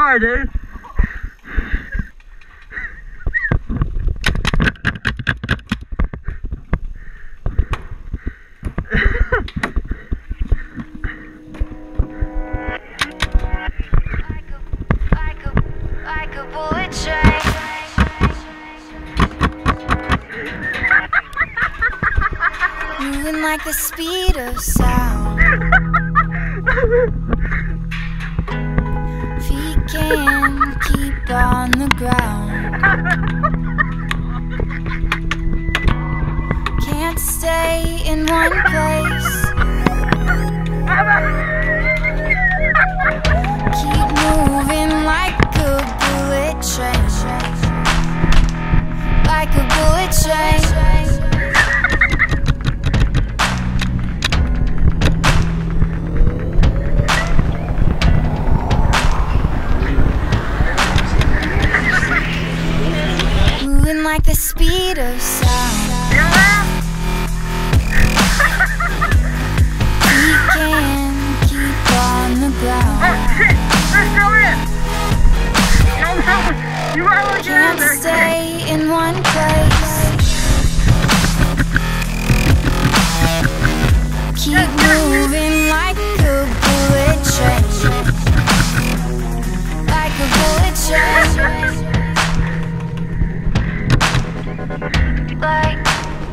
car, dude. Like a, like a bullet train. Moving like the speed of sound. Can't keep on the ground. Can't stay in one place. Moving like the speed of sound. We can keep on the ground. Oh Shit, let's go in. No, no, you might want to get Can't there. stay in one place. Keep moving like a bullet train. Like a bullet train.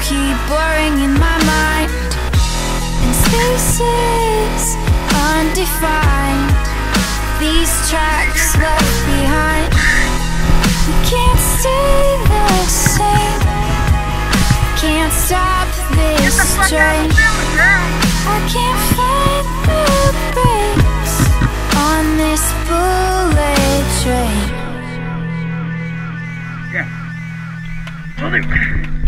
Keep blurring in my mind. And spaces undefined. These tracks left behind. You can't stay the same. Can't stop this train. I can't find the brakes on this bullet train. Yeah. Will